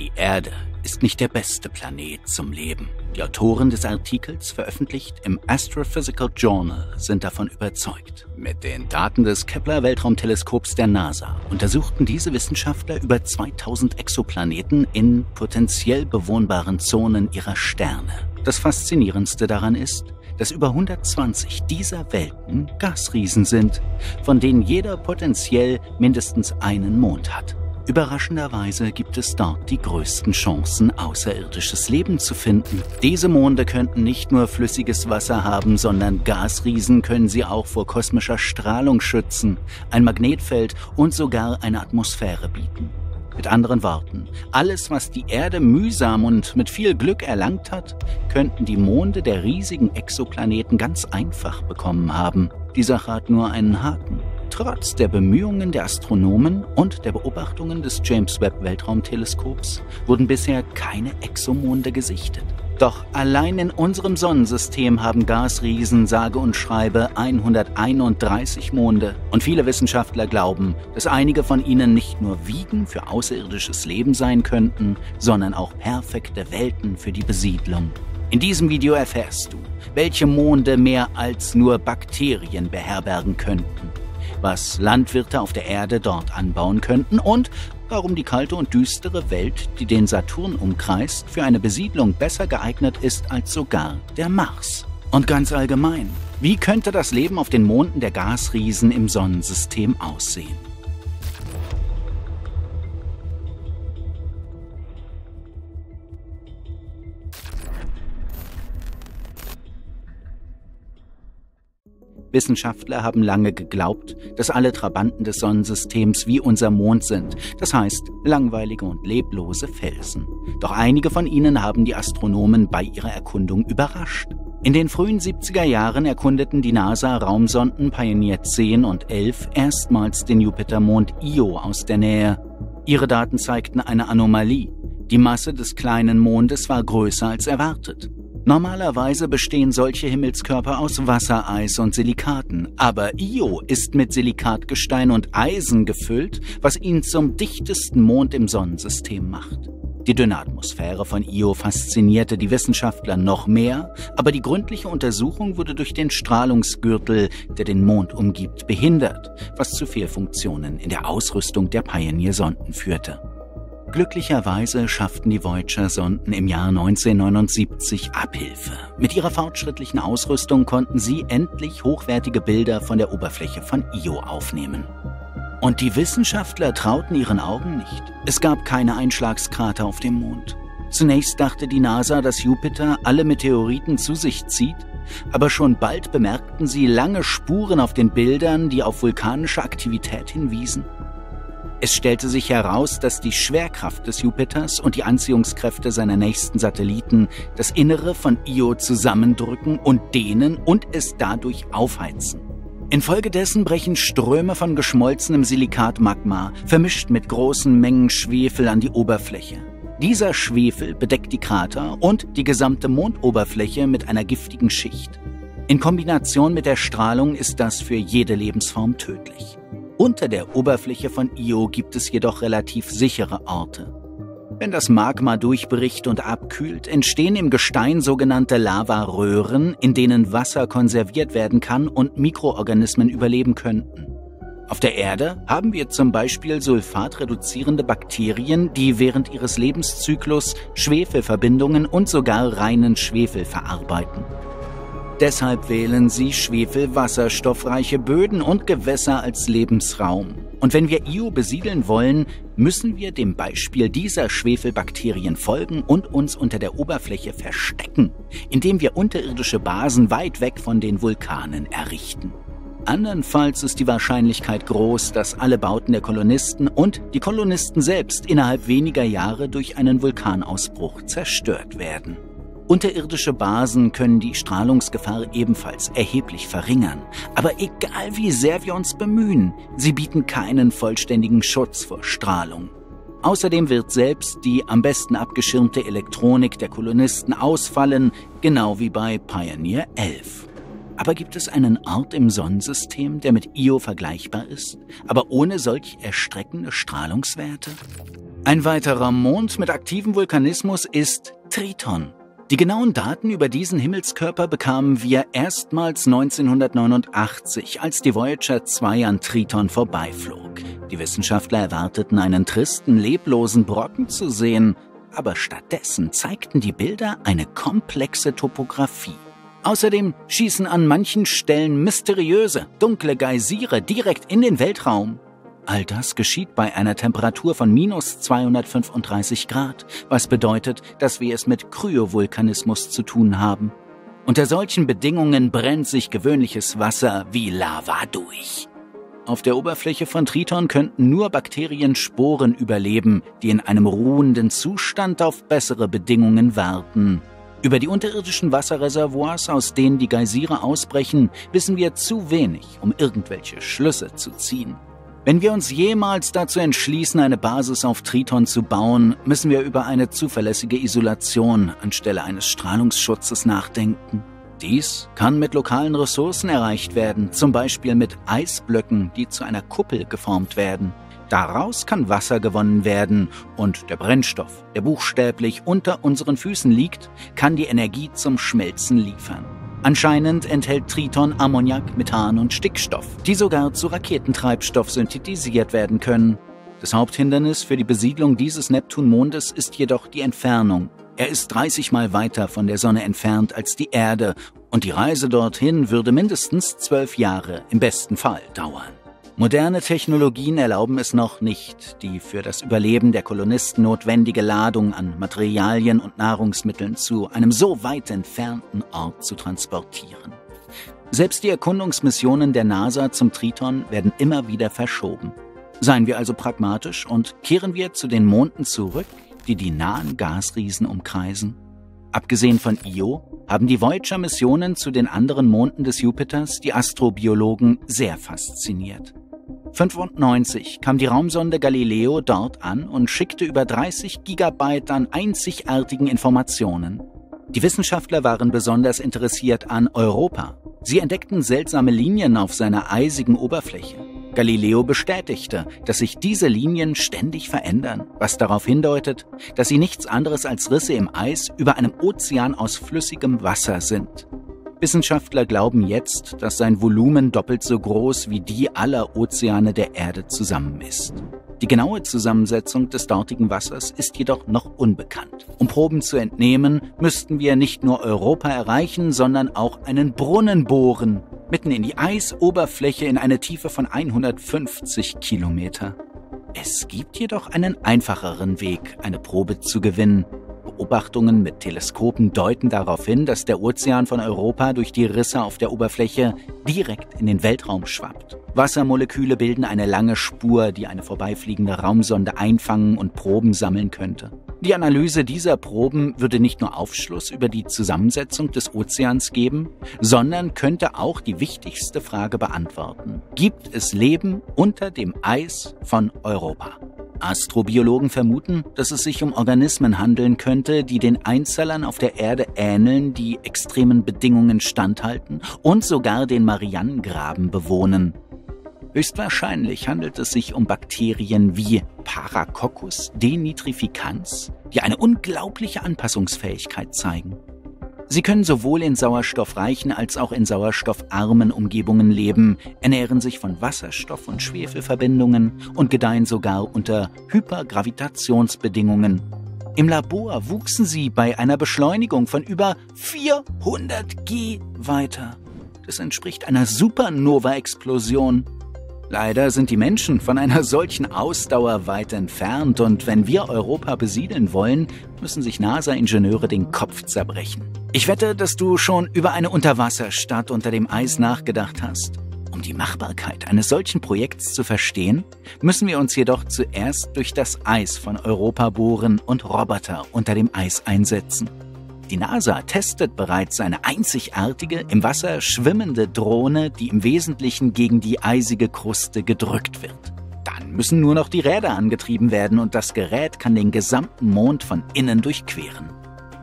Die Erde ist nicht der beste Planet zum Leben. Die Autoren des Artikels, veröffentlicht im Astrophysical Journal, sind davon überzeugt. Mit den Daten des Kepler-Weltraumteleskops der NASA untersuchten diese Wissenschaftler über 2000 Exoplaneten in potenziell bewohnbaren Zonen ihrer Sterne. Das Faszinierendste daran ist, dass über 120 dieser Welten Gasriesen sind, von denen jeder potenziell mindestens einen Mond hat. Überraschenderweise gibt es dort die größten Chancen, außerirdisches Leben zu finden. Diese Monde könnten nicht nur flüssiges Wasser haben, sondern Gasriesen können sie auch vor kosmischer Strahlung schützen, ein Magnetfeld und sogar eine Atmosphäre bieten. Mit anderen Worten, alles, was die Erde mühsam und mit viel Glück erlangt hat, könnten die Monde der riesigen Exoplaneten ganz einfach bekommen haben. Die Sache hat nur einen Haken. Trotz der Bemühungen der Astronomen und der Beobachtungen des James Webb Weltraumteleskops wurden bisher keine Exomonde gesichtet. Doch allein in unserem Sonnensystem haben Gasriesen sage und schreibe 131 Monde. Und viele Wissenschaftler glauben, dass einige von ihnen nicht nur Wiegen für außerirdisches Leben sein könnten, sondern auch perfekte Welten für die Besiedlung. In diesem Video erfährst du, welche Monde mehr als nur Bakterien beherbergen könnten was Landwirte auf der Erde dort anbauen könnten und warum die kalte und düstere Welt, die den Saturn umkreist, für eine Besiedlung besser geeignet ist als sogar der Mars. Und ganz allgemein, wie könnte das Leben auf den Monden der Gasriesen im Sonnensystem aussehen? Wissenschaftler haben lange geglaubt, dass alle Trabanten des Sonnensystems wie unser Mond sind, das heißt langweilige und leblose Felsen. Doch einige von ihnen haben die Astronomen bei ihrer Erkundung überrascht. In den frühen 70er Jahren erkundeten die NASA-Raumsonden Pioneer 10 und 11 erstmals den Jupitermond Io aus der Nähe. Ihre Daten zeigten eine Anomalie. Die Masse des kleinen Mondes war größer als erwartet. Normalerweise bestehen solche Himmelskörper aus Wassereis und Silikaten, aber Io ist mit Silikatgestein und Eisen gefüllt, was ihn zum dichtesten Mond im Sonnensystem macht. Die dünne Atmosphäre von Io faszinierte die Wissenschaftler noch mehr, aber die gründliche Untersuchung wurde durch den Strahlungsgürtel, der den Mond umgibt, behindert, was zu Fehlfunktionen in der Ausrüstung der Pioneer-Sonden führte. Glücklicherweise schafften die Voyager-Sonden im Jahr 1979 Abhilfe. Mit ihrer fortschrittlichen Ausrüstung konnten sie endlich hochwertige Bilder von der Oberfläche von Io aufnehmen. Und die Wissenschaftler trauten ihren Augen nicht. Es gab keine Einschlagskrater auf dem Mond. Zunächst dachte die NASA, dass Jupiter alle Meteoriten zu sich zieht, aber schon bald bemerkten sie lange Spuren auf den Bildern, die auf vulkanische Aktivität hinwiesen. Es stellte sich heraus, dass die Schwerkraft des Jupiters und die Anziehungskräfte seiner nächsten Satelliten das Innere von Io zusammendrücken und dehnen und es dadurch aufheizen. Infolgedessen brechen Ströme von geschmolzenem Silikatmagma, vermischt mit großen Mengen Schwefel an die Oberfläche. Dieser Schwefel bedeckt die Krater und die gesamte Mondoberfläche mit einer giftigen Schicht. In Kombination mit der Strahlung ist das für jede Lebensform tödlich. Unter der Oberfläche von Io gibt es jedoch relativ sichere Orte. Wenn das Magma durchbricht und abkühlt, entstehen im Gestein sogenannte Lavaröhren, in denen Wasser konserviert werden kann und Mikroorganismen überleben könnten. Auf der Erde haben wir zum Beispiel sulfatreduzierende Bakterien, die während ihres Lebenszyklus Schwefelverbindungen und sogar reinen Schwefel verarbeiten. Deshalb wählen sie schwefelwasserstoffreiche Böden und Gewässer als Lebensraum. Und wenn wir Io besiedeln wollen, müssen wir dem Beispiel dieser Schwefelbakterien folgen und uns unter der Oberfläche verstecken, indem wir unterirdische Basen weit weg von den Vulkanen errichten. Andernfalls ist die Wahrscheinlichkeit groß, dass alle Bauten der Kolonisten und die Kolonisten selbst innerhalb weniger Jahre durch einen Vulkanausbruch zerstört werden. Unterirdische Basen können die Strahlungsgefahr ebenfalls erheblich verringern. Aber egal wie sehr wir uns bemühen, sie bieten keinen vollständigen Schutz vor Strahlung. Außerdem wird selbst die am besten abgeschirmte Elektronik der Kolonisten ausfallen, genau wie bei Pioneer 11. Aber gibt es einen Ort im Sonnensystem, der mit Io vergleichbar ist, aber ohne solch erstreckende Strahlungswerte? Ein weiterer Mond mit aktivem Vulkanismus ist Triton. Die genauen Daten über diesen Himmelskörper bekamen wir erstmals 1989, als die Voyager 2 an Triton vorbeiflog. Die Wissenschaftler erwarteten einen tristen, leblosen Brocken zu sehen, aber stattdessen zeigten die Bilder eine komplexe Topographie. Außerdem schießen an manchen Stellen mysteriöse, dunkle Geysire direkt in den Weltraum. All das geschieht bei einer Temperatur von minus 235 Grad, was bedeutet, dass wir es mit Kryovulkanismus zu tun haben. Unter solchen Bedingungen brennt sich gewöhnliches Wasser wie Lava durch. Auf der Oberfläche von Triton könnten nur Bakteriensporen überleben, die in einem ruhenden Zustand auf bessere Bedingungen warten. Über die unterirdischen Wasserreservoirs, aus denen die Geysire ausbrechen, wissen wir zu wenig, um irgendwelche Schlüsse zu ziehen. Wenn wir uns jemals dazu entschließen, eine Basis auf Triton zu bauen, müssen wir über eine zuverlässige Isolation anstelle eines Strahlungsschutzes nachdenken. Dies kann mit lokalen Ressourcen erreicht werden, zum Beispiel mit Eisblöcken, die zu einer Kuppel geformt werden. Daraus kann Wasser gewonnen werden und der Brennstoff, der buchstäblich unter unseren Füßen liegt, kann die Energie zum Schmelzen liefern. Anscheinend enthält Triton Ammoniak, Methan und Stickstoff, die sogar zu Raketentreibstoff synthetisiert werden können. Das Haupthindernis für die Besiedlung dieses Neptunmondes ist jedoch die Entfernung. Er ist 30 Mal weiter von der Sonne entfernt als die Erde und die Reise dorthin würde mindestens zwölf Jahre im besten Fall dauern. Moderne Technologien erlauben es noch nicht, die für das Überleben der Kolonisten notwendige Ladung an Materialien und Nahrungsmitteln zu einem so weit entfernten Ort zu transportieren. Selbst die Erkundungsmissionen der NASA zum Triton werden immer wieder verschoben. Seien wir also pragmatisch und kehren wir zu den Monden zurück, die die nahen Gasriesen umkreisen. Abgesehen von Io haben die Voyager-Missionen zu den anderen Monden des Jupiters die Astrobiologen sehr fasziniert. 95 kam die Raumsonde Galileo dort an und schickte über 30 Gigabyte an einzigartigen Informationen. Die Wissenschaftler waren besonders interessiert an Europa. Sie entdeckten seltsame Linien auf seiner eisigen Oberfläche. Galileo bestätigte, dass sich diese Linien ständig verändern, was darauf hindeutet, dass sie nichts anderes als Risse im Eis über einem Ozean aus flüssigem Wasser sind. Wissenschaftler glauben jetzt, dass sein Volumen doppelt so groß wie die aller Ozeane der Erde zusammen ist. Die genaue Zusammensetzung des dortigen Wassers ist jedoch noch unbekannt. Um Proben zu entnehmen, müssten wir nicht nur Europa erreichen, sondern auch einen Brunnen bohren, mitten in die Eisoberfläche in eine Tiefe von 150 Kilometer. Es gibt jedoch einen einfacheren Weg, eine Probe zu gewinnen, Beobachtungen mit Teleskopen deuten darauf hin, dass der Ozean von Europa durch die Risse auf der Oberfläche direkt in den Weltraum schwappt. Wassermoleküle bilden eine lange Spur, die eine vorbeifliegende Raumsonde einfangen und Proben sammeln könnte. Die Analyse dieser Proben würde nicht nur Aufschluss über die Zusammensetzung des Ozeans geben, sondern könnte auch die wichtigste Frage beantworten. Gibt es Leben unter dem Eis von Europa? Astrobiologen vermuten, dass es sich um Organismen handeln könnte, die den Einzellern auf der Erde ähneln, die extremen Bedingungen standhalten und sogar den Marianengraben bewohnen. Höchstwahrscheinlich handelt es sich um Bakterien wie Paracoccus denitrificans, die eine unglaubliche Anpassungsfähigkeit zeigen. Sie können sowohl in sauerstoffreichen als auch in sauerstoffarmen Umgebungen leben, ernähren sich von Wasserstoff- und Schwefelverbindungen und gedeihen sogar unter Hypergravitationsbedingungen. Im Labor wuchsen sie bei einer Beschleunigung von über 400 G weiter. Das entspricht einer Supernova-Explosion. Leider sind die Menschen von einer solchen Ausdauer weit entfernt und wenn wir Europa besiedeln wollen, müssen sich NASA-Ingenieure den Kopf zerbrechen. Ich wette, dass du schon über eine Unterwasserstadt unter dem Eis nachgedacht hast. Um die Machbarkeit eines solchen Projekts zu verstehen, müssen wir uns jedoch zuerst durch das Eis von Europa bohren und Roboter unter dem Eis einsetzen. Die NASA testet bereits eine einzigartige, im Wasser schwimmende Drohne, die im Wesentlichen gegen die eisige Kruste gedrückt wird. Dann müssen nur noch die Räder angetrieben werden und das Gerät kann den gesamten Mond von innen durchqueren.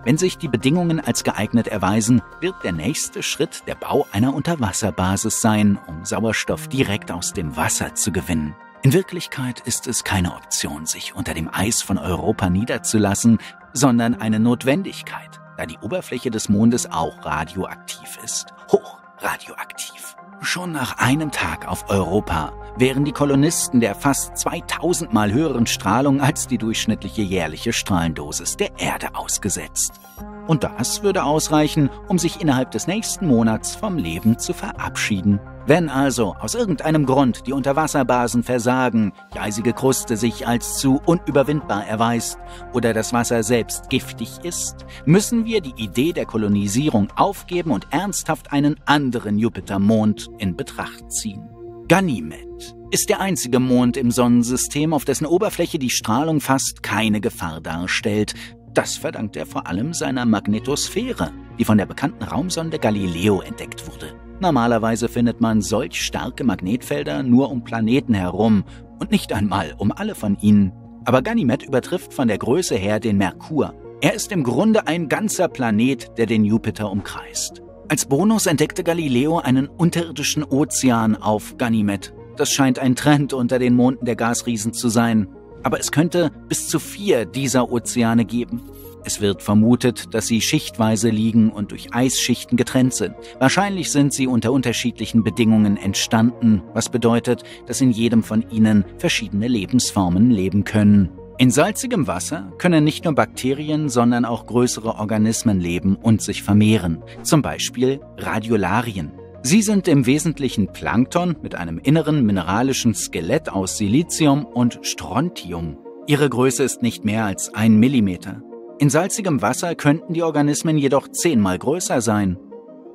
Wenn sich die Bedingungen als geeignet erweisen, wird der nächste Schritt der Bau einer Unterwasserbasis sein, um Sauerstoff direkt aus dem Wasser zu gewinnen. In Wirklichkeit ist es keine Option, sich unter dem Eis von Europa niederzulassen, sondern eine Notwendigkeit, da die Oberfläche des Mondes auch radioaktiv ist. Hochradioaktiv. Schon nach einem Tag auf Europa wären die Kolonisten der fast 2000 mal höheren Strahlung als die durchschnittliche jährliche Strahlendosis der Erde ausgesetzt. Und das würde ausreichen, um sich innerhalb des nächsten Monats vom Leben zu verabschieden. Wenn also aus irgendeinem Grund die Unterwasserbasen versagen, die eisige Kruste sich als zu unüberwindbar erweist oder das Wasser selbst giftig ist, müssen wir die Idee der Kolonisierung aufgeben und ernsthaft einen anderen Jupitermond in Betracht ziehen. Ganymed ist der einzige Mond im Sonnensystem, auf dessen Oberfläche die Strahlung fast keine Gefahr darstellt. Das verdankt er vor allem seiner Magnetosphäre, die von der bekannten Raumsonde Galileo entdeckt wurde. Normalerweise findet man solch starke Magnetfelder nur um Planeten herum und nicht einmal um alle von ihnen. Aber Ganymed übertrifft von der Größe her den Merkur. Er ist im Grunde ein ganzer Planet, der den Jupiter umkreist. Als Bonus entdeckte Galileo einen unterirdischen Ozean auf Ganymed. Das scheint ein Trend unter den Monden der Gasriesen zu sein. Aber es könnte bis zu vier dieser Ozeane geben. Es wird vermutet, dass sie schichtweise liegen und durch Eisschichten getrennt sind. Wahrscheinlich sind sie unter unterschiedlichen Bedingungen entstanden, was bedeutet, dass in jedem von ihnen verschiedene Lebensformen leben können. In salzigem Wasser können nicht nur Bakterien, sondern auch größere Organismen leben und sich vermehren, zum Beispiel Radiolarien. Sie sind im Wesentlichen Plankton mit einem inneren mineralischen Skelett aus Silizium und Strontium. Ihre Größe ist nicht mehr als ein Millimeter. In salzigem Wasser könnten die Organismen jedoch zehnmal größer sein.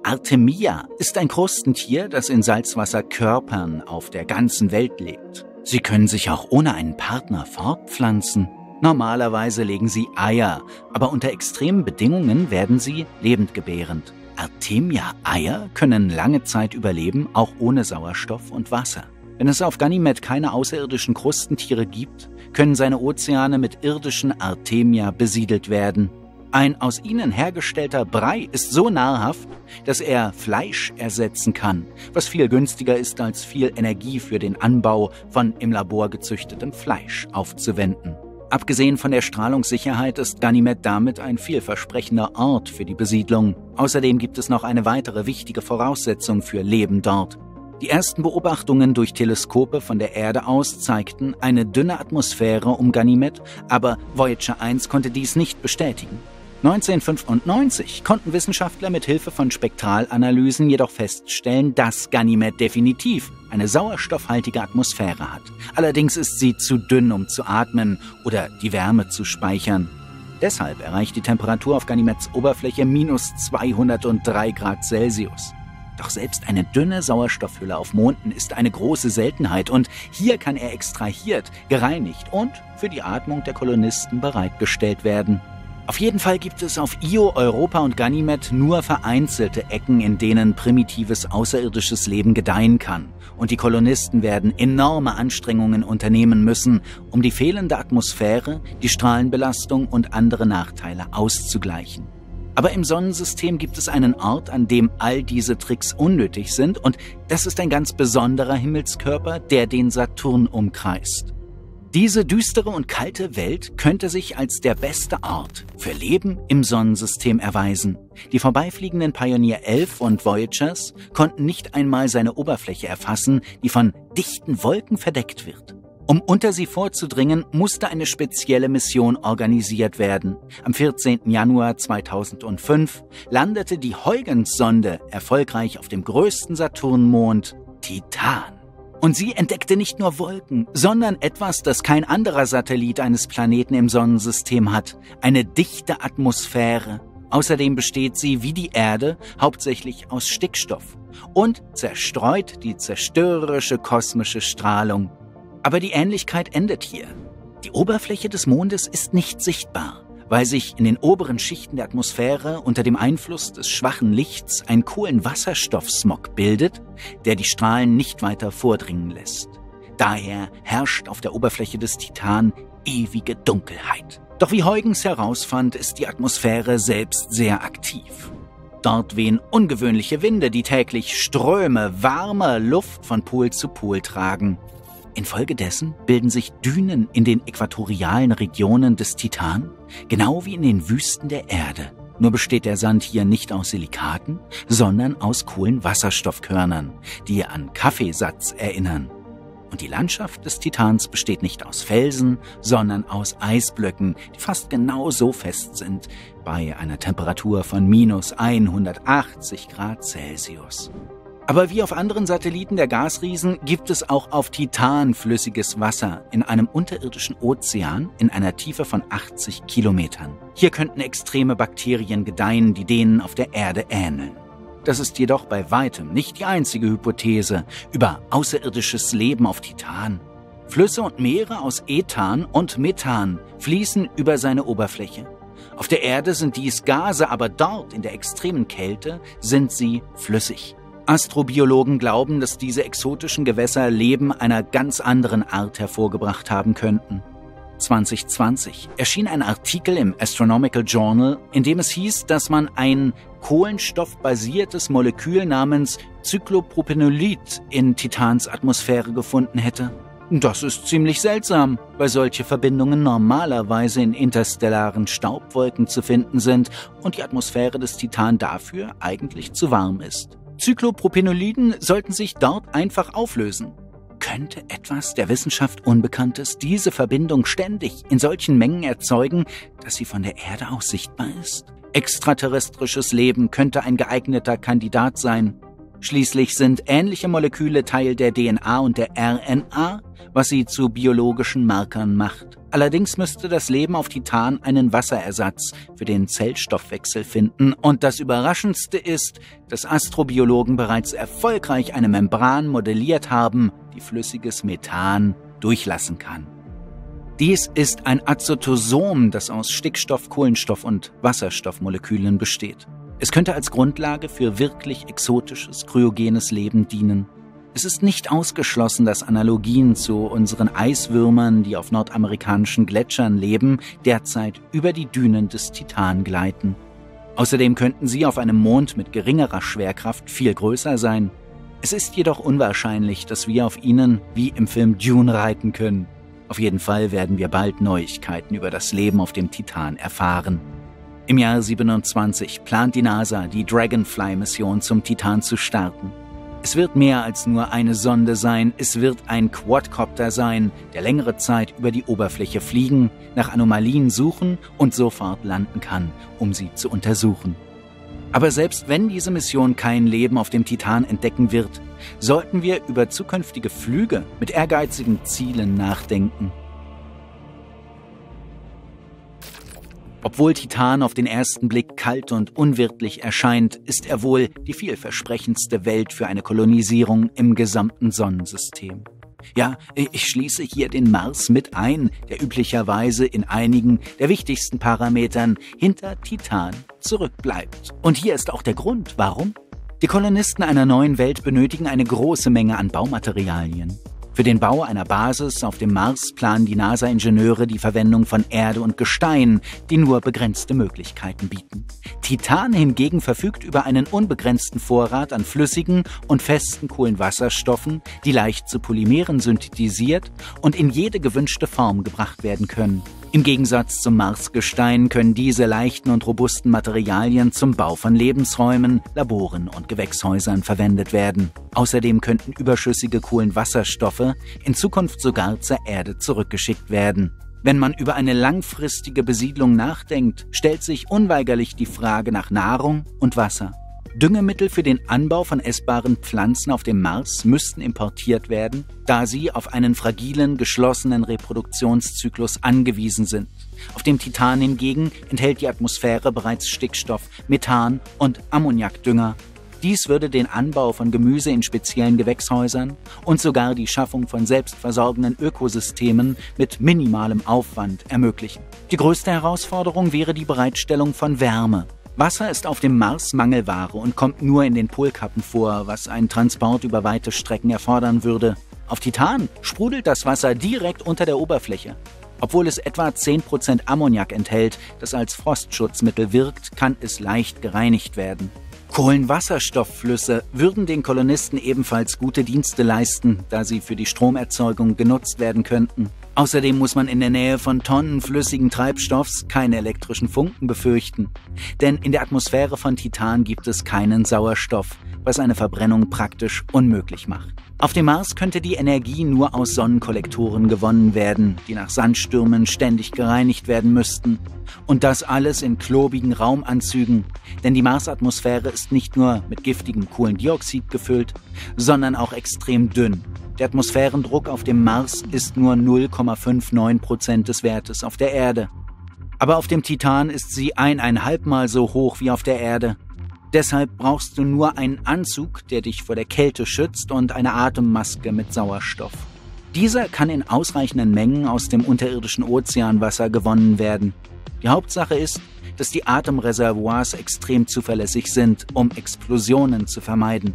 Artemia ist ein Krustentier, das in Salzwasserkörpern auf der ganzen Welt lebt. Sie können sich auch ohne einen Partner fortpflanzen. Normalerweise legen sie Eier, aber unter extremen Bedingungen werden sie lebendgebärend. Artemia-Eier können lange Zeit überleben, auch ohne Sauerstoff und Wasser. Wenn es auf Ganymed keine außerirdischen Krustentiere gibt, können seine Ozeane mit irdischen Artemia besiedelt werden. Ein aus ihnen hergestellter Brei ist so nahrhaft, dass er Fleisch ersetzen kann, was viel günstiger ist, als viel Energie für den Anbau von im Labor gezüchtetem Fleisch aufzuwenden. Abgesehen von der Strahlungssicherheit ist Ganymed damit ein vielversprechender Ort für die Besiedlung. Außerdem gibt es noch eine weitere wichtige Voraussetzung für Leben dort. Die ersten Beobachtungen durch Teleskope von der Erde aus zeigten eine dünne Atmosphäre um Ganymed, aber Voyager 1 konnte dies nicht bestätigen. 1995 konnten Wissenschaftler mit Hilfe von Spektralanalysen jedoch feststellen, dass Ganymed definitiv eine sauerstoffhaltige Atmosphäre hat. Allerdings ist sie zu dünn, um zu atmen oder die Wärme zu speichern. Deshalb erreicht die Temperatur auf Ganymeds Oberfläche minus 203 Grad Celsius. Doch selbst eine dünne Sauerstoffhülle auf Monden ist eine große Seltenheit und hier kann er extrahiert, gereinigt und für die Atmung der Kolonisten bereitgestellt werden. Auf jeden Fall gibt es auf Io, Europa und Ganymed nur vereinzelte Ecken, in denen primitives außerirdisches Leben gedeihen kann. Und die Kolonisten werden enorme Anstrengungen unternehmen müssen, um die fehlende Atmosphäre, die Strahlenbelastung und andere Nachteile auszugleichen. Aber im Sonnensystem gibt es einen Ort, an dem all diese Tricks unnötig sind, und das ist ein ganz besonderer Himmelskörper, der den Saturn umkreist. Diese düstere und kalte Welt könnte sich als der beste Ort für Leben im Sonnensystem erweisen. Die vorbeifliegenden Pioneer 11 und Voyagers konnten nicht einmal seine Oberfläche erfassen, die von dichten Wolken verdeckt wird. Um unter sie vorzudringen, musste eine spezielle Mission organisiert werden. Am 14. Januar 2005 landete die Huygens-Sonde erfolgreich auf dem größten Saturnmond, Titan. Und sie entdeckte nicht nur Wolken, sondern etwas, das kein anderer Satellit eines Planeten im Sonnensystem hat, eine dichte Atmosphäre. Außerdem besteht sie wie die Erde hauptsächlich aus Stickstoff und zerstreut die zerstörerische kosmische Strahlung. Aber die Ähnlichkeit endet hier. Die Oberfläche des Mondes ist nicht sichtbar, weil sich in den oberen Schichten der Atmosphäre unter dem Einfluss des schwachen Lichts ein Kohlenwasserstoffsmog bildet, der die Strahlen nicht weiter vordringen lässt. Daher herrscht auf der Oberfläche des Titan ewige Dunkelheit. Doch wie Huygens herausfand, ist die Atmosphäre selbst sehr aktiv. Dort wehen ungewöhnliche Winde, die täglich Ströme warmer Luft von Pol zu Pol tragen. Infolgedessen bilden sich Dünen in den äquatorialen Regionen des Titan, genau wie in den Wüsten der Erde. Nur besteht der Sand hier nicht aus Silikaten, sondern aus Kohlenwasserstoffkörnern, die an Kaffeesatz erinnern. Und die Landschaft des Titans besteht nicht aus Felsen, sondern aus Eisblöcken, die fast genau so fest sind, bei einer Temperatur von minus 180 Grad Celsius. Aber wie auf anderen Satelliten der Gasriesen gibt es auch auf Titan flüssiges Wasser in einem unterirdischen Ozean in einer Tiefe von 80 Kilometern. Hier könnten extreme Bakterien gedeihen, die denen auf der Erde ähneln. Das ist jedoch bei weitem nicht die einzige Hypothese über außerirdisches Leben auf Titan. Flüsse und Meere aus Ethan und Methan fließen über seine Oberfläche. Auf der Erde sind dies Gase, aber dort in der extremen Kälte sind sie flüssig. Astrobiologen glauben, dass diese exotischen Gewässer Leben einer ganz anderen Art hervorgebracht haben könnten. 2020 erschien ein Artikel im Astronomical Journal, in dem es hieß, dass man ein kohlenstoffbasiertes Molekül namens Cyclopropenolit in Titans Atmosphäre gefunden hätte. Das ist ziemlich seltsam, weil solche Verbindungen normalerweise in interstellaren Staubwolken zu finden sind und die Atmosphäre des Titan dafür eigentlich zu warm ist. Cyclopropinoliden sollten sich dort einfach auflösen. Könnte etwas der Wissenschaft Unbekanntes diese Verbindung ständig in solchen Mengen erzeugen, dass sie von der Erde aus sichtbar ist? Extraterrestrisches Leben könnte ein geeigneter Kandidat sein. Schließlich sind ähnliche Moleküle Teil der DNA und der RNA, was sie zu biologischen Markern macht. Allerdings müsste das Leben auf Titan einen Wasserersatz für den Zellstoffwechsel finden. Und das Überraschendste ist, dass Astrobiologen bereits erfolgreich eine Membran modelliert haben, die flüssiges Methan durchlassen kann. Dies ist ein Azotosom, das aus Stickstoff, Kohlenstoff und Wasserstoffmolekülen besteht. Es könnte als Grundlage für wirklich exotisches, kryogenes Leben dienen. Es ist nicht ausgeschlossen, dass Analogien zu unseren Eiswürmern, die auf nordamerikanischen Gletschern leben, derzeit über die Dünen des Titan gleiten. Außerdem könnten sie auf einem Mond mit geringerer Schwerkraft viel größer sein. Es ist jedoch unwahrscheinlich, dass wir auf ihnen wie im Film Dune reiten können. Auf jeden Fall werden wir bald Neuigkeiten über das Leben auf dem Titan erfahren. Im Jahr 27 plant die NASA, die Dragonfly-Mission zum Titan zu starten. Es wird mehr als nur eine Sonde sein, es wird ein Quadcopter sein, der längere Zeit über die Oberfläche fliegen, nach Anomalien suchen und sofort landen kann, um sie zu untersuchen. Aber selbst wenn diese Mission kein Leben auf dem Titan entdecken wird, sollten wir über zukünftige Flüge mit ehrgeizigen Zielen nachdenken. Obwohl Titan auf den ersten Blick kalt und unwirtlich erscheint, ist er wohl die vielversprechendste Welt für eine Kolonisierung im gesamten Sonnensystem. Ja, ich schließe hier den Mars mit ein, der üblicherweise in einigen der wichtigsten Parametern hinter Titan zurückbleibt. Und hier ist auch der Grund, warum. Die Kolonisten einer neuen Welt benötigen eine große Menge an Baumaterialien. Für den Bau einer Basis auf dem Mars planen die NASA-Ingenieure die Verwendung von Erde und Gestein, die nur begrenzte Möglichkeiten bieten. Titan hingegen verfügt über einen unbegrenzten Vorrat an flüssigen und festen Kohlenwasserstoffen, die leicht zu Polymeren synthetisiert und in jede gewünschte Form gebracht werden können. Im Gegensatz zum Marsgestein können diese leichten und robusten Materialien zum Bau von Lebensräumen, Laboren und Gewächshäusern verwendet werden. Außerdem könnten überschüssige Kohlenwasserstoffe in Zukunft sogar zur Erde zurückgeschickt werden. Wenn man über eine langfristige Besiedlung nachdenkt, stellt sich unweigerlich die Frage nach Nahrung und Wasser. Düngemittel für den Anbau von essbaren Pflanzen auf dem Mars müssten importiert werden, da sie auf einen fragilen, geschlossenen Reproduktionszyklus angewiesen sind. Auf dem Titan hingegen enthält die Atmosphäre bereits Stickstoff, Methan und Ammoniakdünger. Dies würde den Anbau von Gemüse in speziellen Gewächshäusern und sogar die Schaffung von selbstversorgenden Ökosystemen mit minimalem Aufwand ermöglichen. Die größte Herausforderung wäre die Bereitstellung von Wärme Wasser ist auf dem Mars Mangelware und kommt nur in den Polkappen vor, was einen Transport über weite Strecken erfordern würde. Auf Titan sprudelt das Wasser direkt unter der Oberfläche. Obwohl es etwa 10% Ammoniak enthält, das als Frostschutzmittel wirkt, kann es leicht gereinigt werden. Kohlenwasserstoffflüsse würden den Kolonisten ebenfalls gute Dienste leisten, da sie für die Stromerzeugung genutzt werden könnten. Außerdem muss man in der Nähe von Tonnen flüssigen Treibstoffs keine elektrischen Funken befürchten. Denn in der Atmosphäre von Titan gibt es keinen Sauerstoff, was eine Verbrennung praktisch unmöglich macht. Auf dem Mars könnte die Energie nur aus Sonnenkollektoren gewonnen werden, die nach Sandstürmen ständig gereinigt werden müssten. Und das alles in klobigen Raumanzügen, denn die Marsatmosphäre ist nicht nur mit giftigem Kohlendioxid gefüllt, sondern auch extrem dünn. Der Atmosphärendruck auf dem Mars ist nur 0,59 Prozent des Wertes auf der Erde. Aber auf dem Titan ist sie eineinhalb Mal so hoch wie auf der Erde. Deshalb brauchst du nur einen Anzug, der dich vor der Kälte schützt und eine Atemmaske mit Sauerstoff. Dieser kann in ausreichenden Mengen aus dem unterirdischen Ozeanwasser gewonnen werden. Die Hauptsache ist, dass die Atemreservoirs extrem zuverlässig sind, um Explosionen zu vermeiden.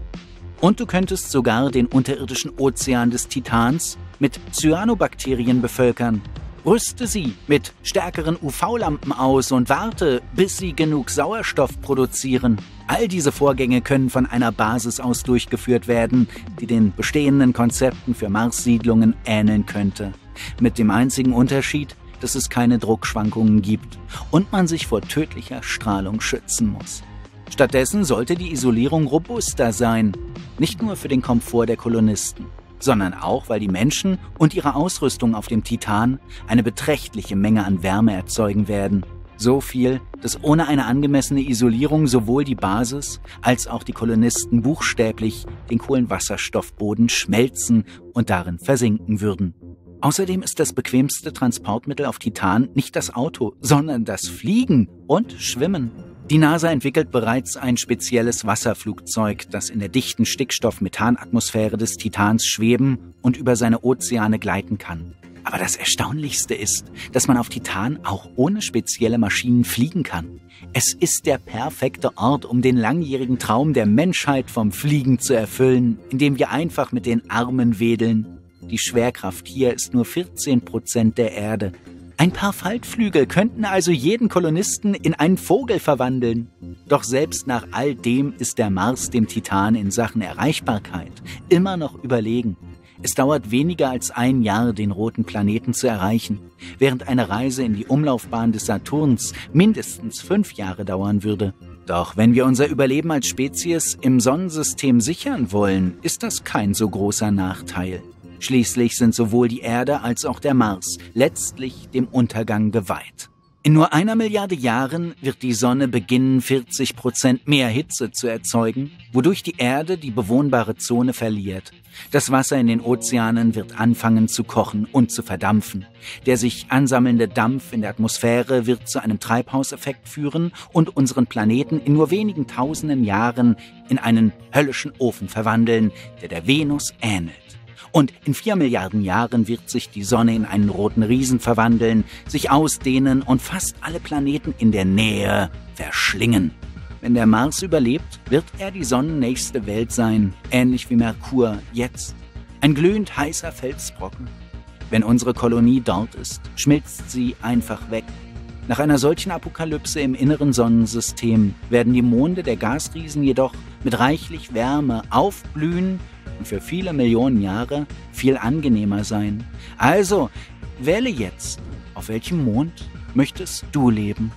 Und du könntest sogar den unterirdischen Ozean des Titans mit Cyanobakterien bevölkern, Rüste sie mit stärkeren UV-Lampen aus und warte, bis sie genug Sauerstoff produzieren. All diese Vorgänge können von einer Basis aus durchgeführt werden, die den bestehenden Konzepten für Marssiedlungen ähneln könnte. Mit dem einzigen Unterschied, dass es keine Druckschwankungen gibt und man sich vor tödlicher Strahlung schützen muss. Stattdessen sollte die Isolierung robuster sein, nicht nur für den Komfort der Kolonisten sondern auch, weil die Menschen und ihre Ausrüstung auf dem Titan eine beträchtliche Menge an Wärme erzeugen werden. So viel, dass ohne eine angemessene Isolierung sowohl die Basis als auch die Kolonisten buchstäblich den Kohlenwasserstoffboden schmelzen und darin versinken würden. Außerdem ist das bequemste Transportmittel auf Titan nicht das Auto, sondern das Fliegen und Schwimmen. Die NASA entwickelt bereits ein spezielles Wasserflugzeug, das in der dichten Stickstoff-Methan-Atmosphäre des Titans schweben und über seine Ozeane gleiten kann. Aber das Erstaunlichste ist, dass man auf Titan auch ohne spezielle Maschinen fliegen kann. Es ist der perfekte Ort, um den langjährigen Traum der Menschheit vom Fliegen zu erfüllen, indem wir einfach mit den Armen wedeln. Die Schwerkraft hier ist nur 14 Prozent der Erde ein paar Faltflügel könnten also jeden Kolonisten in einen Vogel verwandeln. Doch selbst nach all dem ist der Mars dem Titan in Sachen Erreichbarkeit immer noch überlegen. Es dauert weniger als ein Jahr, den roten Planeten zu erreichen, während eine Reise in die Umlaufbahn des Saturns mindestens fünf Jahre dauern würde. Doch wenn wir unser Überleben als Spezies im Sonnensystem sichern wollen, ist das kein so großer Nachteil. Schließlich sind sowohl die Erde als auch der Mars letztlich dem Untergang geweiht. In nur einer Milliarde Jahren wird die Sonne beginnen, 40 Prozent mehr Hitze zu erzeugen, wodurch die Erde die bewohnbare Zone verliert. Das Wasser in den Ozeanen wird anfangen zu kochen und zu verdampfen. Der sich ansammelnde Dampf in der Atmosphäre wird zu einem Treibhauseffekt führen und unseren Planeten in nur wenigen tausenden Jahren in einen höllischen Ofen verwandeln, der der Venus ähnelt. Und in vier Milliarden Jahren wird sich die Sonne in einen roten Riesen verwandeln, sich ausdehnen und fast alle Planeten in der Nähe verschlingen. Wenn der Mars überlebt, wird er die sonnennächste Welt sein, ähnlich wie Merkur jetzt. Ein glühend heißer Felsbrocken. Wenn unsere Kolonie dort ist, schmilzt sie einfach weg. Nach einer solchen Apokalypse im inneren Sonnensystem werden die Monde der Gasriesen jedoch mit reichlich Wärme aufblühen und für viele Millionen Jahre viel angenehmer sein. Also, wähle jetzt, auf welchem Mond möchtest du leben?